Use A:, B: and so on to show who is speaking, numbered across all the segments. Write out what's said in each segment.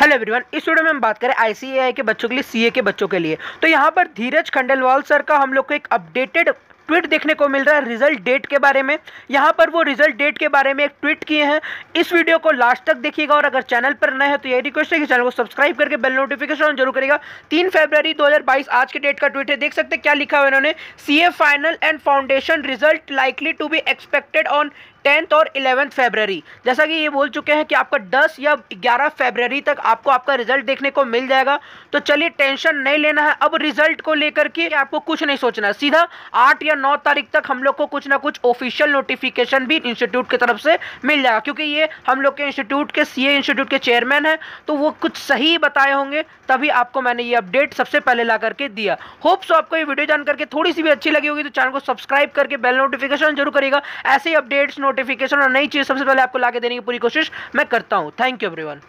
A: Hello everyone इस video में हम बात करें आईसीएआई के बच्चों के लिए सीए के बच्चों के लिए। तो यहाँ पर धीरज खंडेलवाल सर का हम लोग को एक अपडेटेड ट्वीट देखने को मिल रहा है रिज़ल्ट डेट के बारे में। यहाँ पर वो रिज़ल्ट डेट के बारे में एक ट्वीट किए हैं। इस वीडियो को लास्ट तक देखिएगा और अगर चैनल पर नए हैं तो यही रिक्वेस्ट है कि चैनल को सब्सक्राइब करके बेल नोटिफिकेशन ज़रूर करेगा तीन फरवरी 2022 आज के डेट का ट्वीट है। देख सकते क्या लिखा हुआ इन्होंने। CA final and foundation result likely to be expected on tenth और इलेवेंथ फेबररी जैसा कि ये बोल चुके हैं कि आपका 10 या 11 फेबररी तक आपको आपका रिज़ल्ट देखने को मिल जाएगा। तो चलिए, टेंशन नहीं लेना है। अब रिज़ल्ट को लेकर के आपको कुछ नहीं सोचना है। सीधा 8 या 9 तारीख तक हम लोग को कुछ ना कुछ ऑफिशियल नोटिफिकेशन भी इंस्टीट्यूट की तरफ़ से मिल जाएगा। क्योंकि ये हम लोग के इंस्टीट्यूट के सीए इंस्टीट्यूट के चेयरमैन हैं तो वो कुछ सही बताए होंगे, तभी आपको मैंने ये अपडेट सबसे पहले ला करके दिया। होप सो आपको ये वीडियो जान करके थोड़ी सी भी अच्छी लगी होगी तो चैनल को सब्सक्राइब करके बेल नोटिफिकेशन ज़रूर करेगा ऐसे ही अपडेट्स नोटिफिकेशन और नई चीज़ सबसे पहले आपको ला देने की पूरी कोशिश मैं करता हूँ। Thank you everyone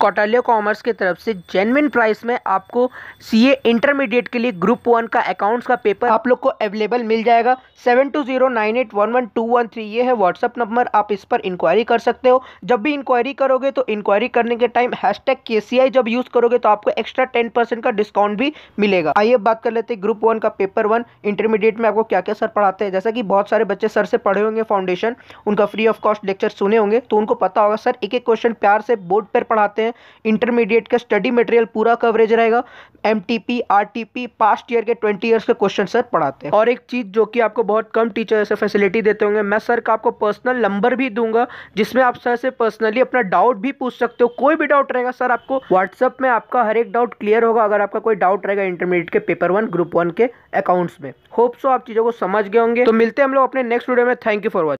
A: Kautilya commerce की तरफ़ से जेनविन प्राइस में आपको सीए इंटरमीडिएट के लिए ग्रुप वन का अकाउंट्स का पेपर आप लोग को अवेलेबल मिल जाएगा। Seven two zero nine eight one one two one three ये है व्हाट्सअप नंबर आप इस पर इंक्वायरी कर सकते हो। जब भी इंक्वायरी करोगे तो इंक्वायरी करने के टाइम हैश टैग के सी आई जब यूज़ करोगे तो आपको एक्स्ट्रा टेन परसेंट का डिस्काउंट भी मिलेगा। आइए बात कर लेते हैं ग्रुप वन का पेपर वन इंटरमीडिएट में आपको क्या क्या सर पढ़ाते हैं। जैसा कि बहुत सारे बच्चे सर से पढ़े होंगे फाउंडेशन उनका फ्री ऑफ़ कॉस्ट लेक्चर सुने होंगे तो उनको पता होगा सर एक एक क्वेश्चन प्यार से बोर्ड पर पढ़ाते हैं। इंटरमीडिएट इंटरमीडिएट का स्टडी मटेरियल पूरा कवरेज रहेगा। M T P R T P past year के ट्वेंटी ईयर्स के क्वेश्चन सर पढ़ाते हैं। और एक चीज़ जो कि आपको बहुत कम टीचर ऐसे फैसिलिटी देते होंगे, मैं सर का आपको पर्सनल नंबर भी दूँगा, जिसमें आप सर से पर्सनली अपना डाउट भी पूछ सकते हो। कोई भी डाउट रहेगा सर आपको व्हाट्सअप में आपका हर एक डाउट क्लियर होगा, अगर आपका कोई डाउट रहेगा इंटरमीडिएट के पेपर वन ग्रुप वन के अकाउंट्स में। होप सो आप चीज़ों को समझ गए होंगे। तो मिलते हैं हम लोग अपने नेक्स्ट वीडियो में। Thank you for watching